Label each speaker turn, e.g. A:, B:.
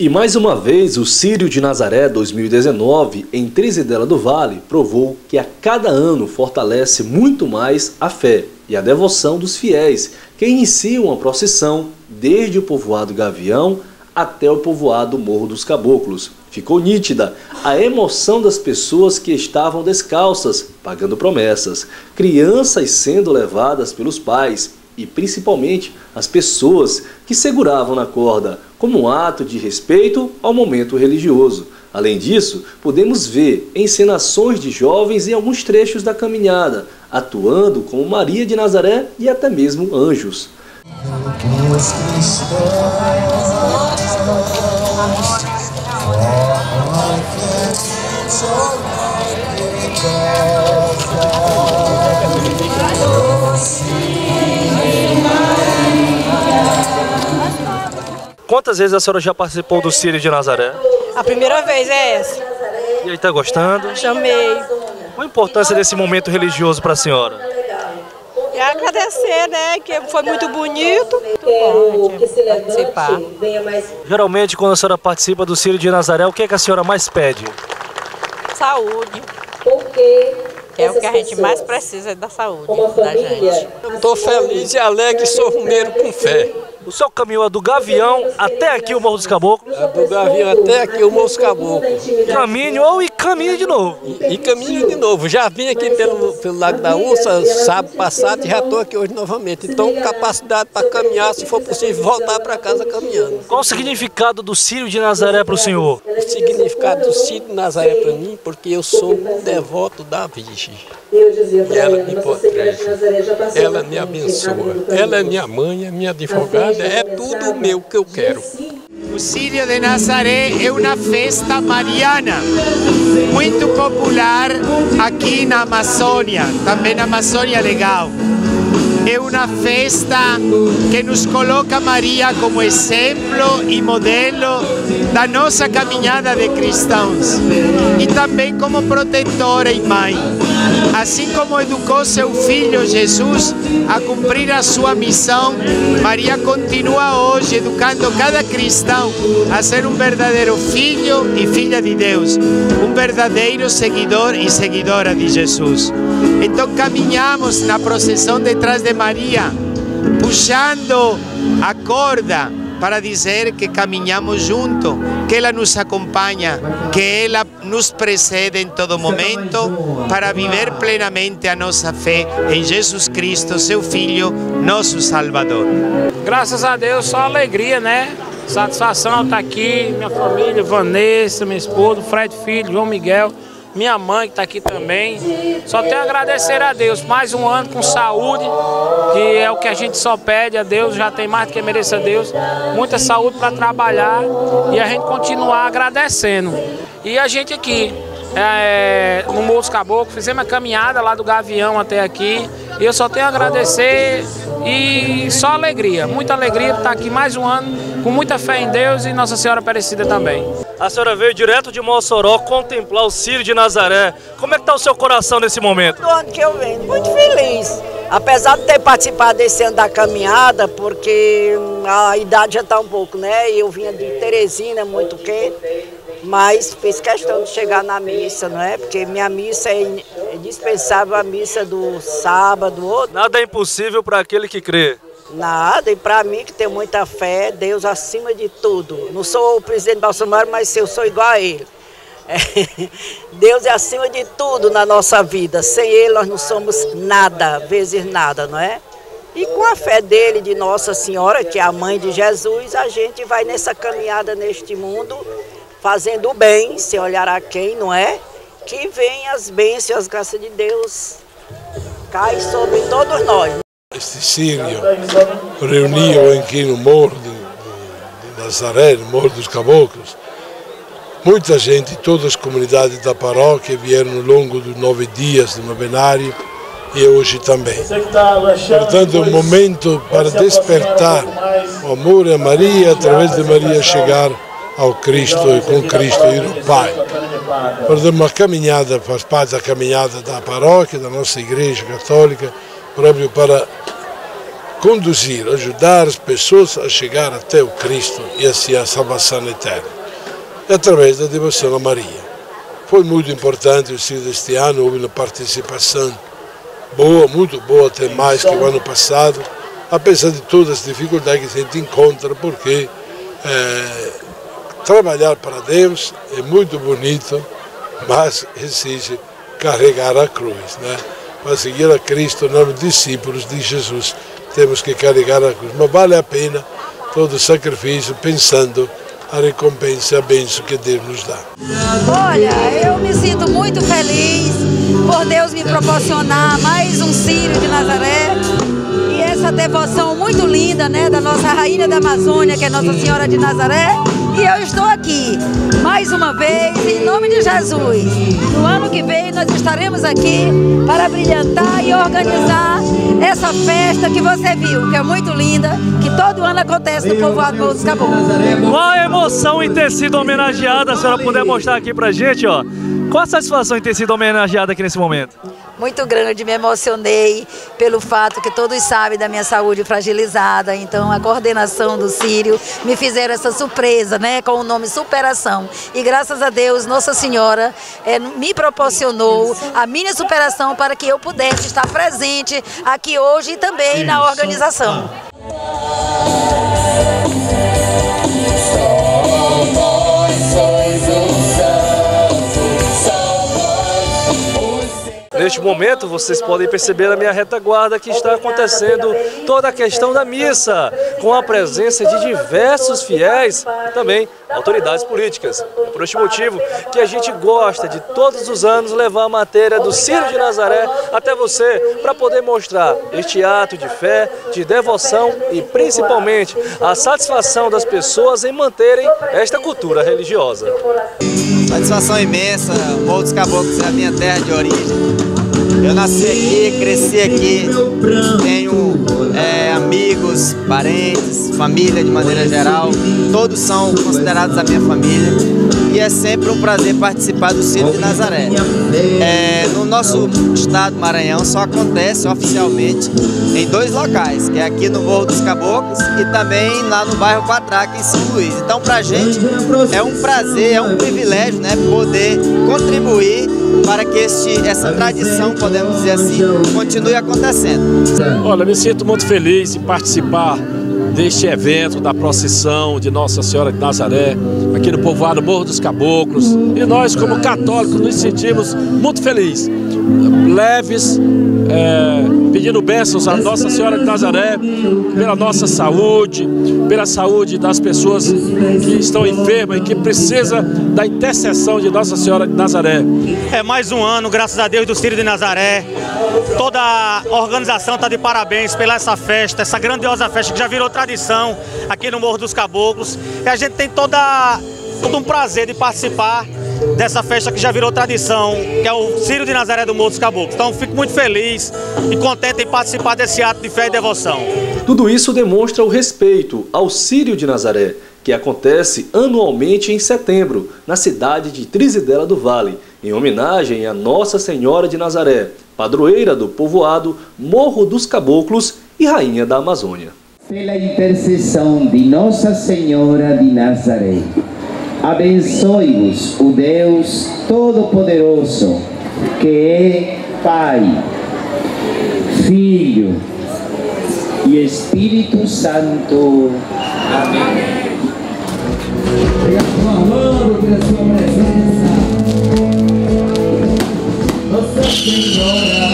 A: E mais uma vez, o Sírio de Nazaré 2019, em Trizidela do Vale, provou que a cada ano fortalece muito mais a fé e a devoção dos fiéis, que iniciam a procissão desde o povoado Gavião até o povoado Morro dos Caboclos. Ficou nítida a emoção das pessoas que estavam descalças, pagando promessas, crianças sendo levadas pelos pais e principalmente as pessoas que seguravam na corda, como um ato de respeito ao momento religioso. Além disso, podemos ver encenações de jovens em alguns trechos da caminhada, atuando como Maria de Nazaré e até mesmo anjos. Quantas vezes a senhora já participou do Círio de Nazaré?
B: A primeira vez é essa.
A: E aí, tá gostando?
B: Chamei.
A: Qual a importância desse momento religioso para a senhora?
B: E agradecer, né? Que foi muito bonito. Muito bom participar.
A: Geralmente, quando a senhora participa do Círio de Nazaré, o que, é que a senhora mais pede?
B: Saúde. Que é o que a gente mais precisa é da saúde da gente.
C: Estou feliz e alegre, sou rumeiro com fé.
A: O seu caminho é do Gavião até aqui o Morro dos Caboclos?
C: É do Gavião até aqui o Morro dos Caboclos.
A: Caminho ou e caminho de novo?
C: E, e caminho de novo. Já vim aqui pelo, pelo Lago da Onça sábado passado e já estou aqui hoje novamente. Então, capacidade para caminhar, se for possível, voltar para casa caminhando.
A: Qual o significado do Círio de Nazaré para o senhor?
C: O significado do Círio de Nazaré para mim, porque eu sou um devoto da Virgem. E ela me protege, ela me abençoa, ela é minha mãe, é minha advogada, é tudo meu que eu quero.
D: O Círio de Nazaré é uma festa mariana muito popular aqui na Amazônia, também na Amazônia Legal. É uma festa que nos coloca Maria como exemplo e modelo da nossa caminhada de cristãos e também como protetora e mãe. Assim como educou seu filho Jesus a cumprir a sua missão, Maria continua hoje educando cada cristão a ser um verdadeiro filho e filha de Deus, um verdadeiro seguidor e seguidora de Jesus. Então caminhamos na procissão detrás de Maria, puxando a corda para dizer que caminhamos junto, que ela nos acompanha, que ela nos precede em todo momento para viver plenamente a nossa fé em Jesus Cristo, seu Filho, nosso Salvador.
E: Graças a Deus, só alegria, né? Satisfação estar aqui, minha família, Vanessa, minha esposa, Fred Filho, João Miguel minha mãe que está aqui também. Só tenho a agradecer a Deus, mais um ano com saúde, que é o que a gente só pede a Deus, já tem mais do que merece a Deus. Muita saúde para trabalhar e a gente continuar agradecendo. E a gente aqui, é, no Morro dos Caboclos, fizemos a caminhada lá do Gavião até aqui. E eu só tenho a agradecer e só alegria, muita alegria por estar aqui mais um ano, com muita fé em Deus e Nossa Senhora Aparecida também.
A: A senhora veio direto de Mossoró contemplar o Círio de Nazaré. Como é que está o seu coração nesse momento?
F: Do ano que eu venho, muito feliz. Apesar de ter participado desse ano da caminhada, porque a idade já está um pouco, né? Eu vinha de Teresina, muito quente, mas fiz questão de chegar na missa, não é? Porque minha missa é indispensável, a missa do sábado, outro.
A: Nada é impossível para aquele que crê.
F: Nada, e para mim que tenho muita fé, Deus acima de tudo. Não sou o presidente Bolsonaro, mas eu sou igual a ele. É, Deus é acima de tudo na nossa vida. Sem Ele nós não somos nada, vezes nada, não é? E com a fé dele, de Nossa Senhora, que é a mãe de Jesus, a gente vai nessa caminhada neste mundo, fazendo o bem, sem olhar a quem, não é? Que venham as bênçãos, as graças de Deus, cai sobre todos nós.
G: Este Sírio reuniu aqui no Morro de, de, de Nazaré, no Morro dos Caboclos, muita gente, todas as comunidades da paróquia vieram ao longo dos nove dias do novenário e hoje também. Portanto, é um momento para despertar o amor a Maria, através de Maria chegar ao Cristo e com Cristo ir ao Pai. Portanto, uma caminhada, faz parte da caminhada da paróquia, da nossa igreja católica, próprio para conduzir, ajudar as pessoas a chegar até o Cristo e assim a salvação eterna. Através da devoção a Maria. Foi muito importante o sino deste ano, houve uma participação boa, muito boa, até mais que o ano passado, apesar de todas as dificuldades que a gente encontra, porque é, trabalhar para Deus é muito bonito, mas exige carregar a cruz. Né? Para seguir a Cristo, nós discípulos de Jesus temos que carregar a cruz. Mas vale a pena todo o sacrifício pensando a recompensa e a bênção que Deus nos dá.
H: Olha, eu me sinto muito feliz por Deus me proporcionar mais um Sírio de Nazaré e essa devoção muito linda, né, da nossa rainha da Amazônia, que é Nossa Senhora de Nazaré. E eu estou aqui mais uma vez em nome de Jesus. No ano que vem nós estaremos aqui para brilhantar e organizar essa festa que você viu, que é muito linda, que todo ano acontece no povoado dos Caboclos.
A: Qual a emoção em ter sido homenageada, a senhora puder mostrar aqui pra gente, ó. Qual a satisfação em ter sido homenageada aqui nesse momento?
H: Muito grande, me emocionei pelo fato que todos sabem da minha saúde fragilizada, então a coordenação do Sírio me fizeram essa surpresa, né, com o nome Superação. E graças a Deus, Nossa Senhora é, me proporcionou a minha superação para que eu pudesse estar presente aqui hoje e também na organização.
A: Neste momento, vocês podem perceber na minha retaguarda que está acontecendo toda a questão da missa, com a presença de diversos fiéis e também autoridades políticas. É por este motivo que a gente gosta de todos os anos levar a matéria do Ciro de Nazaré até você para poder mostrar este ato de fé, de devoção e principalmente a satisfação das pessoas em manterem esta cultura religiosa.
I: Satisfação imensa, Morro dos Caboclos é a minha terra de origem. Eu nasci aqui, cresci aqui, tenho é, amigos, parentes, família de maneira geral, todos são considerados a minha família e é sempre um prazer participar do Ciro de Nazaré. É, no nosso estado Maranhão só acontece oficialmente em dois locais, que é aqui no Morro dos Caboclos e também lá no bairro Quatraca, em São Luís. Então, pra gente é um prazer, é um privilégio né, poder contribuir para que este, essa tradição, podemos dizer assim, continue acontecendo.
C: Olha, me sinto muito feliz em participar deste evento da procissão de Nossa Senhora de Nazaré, aqui no povoado Morro dos Caboclos. E nós, como católicos, nos sentimos muito felizes, leves, é, pedindo bênçãos à Nossa Senhora de Nazaré pela nossa saúde, pela saúde das pessoas que estão enfermas e que precisam da intercessão de Nossa Senhora de Nazaré.
J: É mais um ano, graças a Deus, do Círio de Nazaré. Toda a organização está de parabéns pela essa festa, essa grandiosa festa que já virou tradição aqui no Morro dos Caboclos. E a gente tem toda, todo um prazer de participar dessa festa que já virou tradição, que é o Círio de Nazaré do Morro dos Caboclos. Então fico muito feliz e contente em participar desse ato de fé e devoção.
A: Tudo isso demonstra o respeito ao Círio de Nazaré, que acontece anualmente em setembro, na cidade de Trizidela do Vale, em homenagem a Nossa Senhora de Nazaré, padroeira do povoado Morro dos Caboclos e rainha da Amazônia.
K: Pela intercessão de Nossa Senhora de Nazaré, abençoe-vos o Deus Todo-Poderoso, que é Pai, Filho e Espírito Santo. Amém. Pela sua mão, pela sua presença, Nossa Senhora.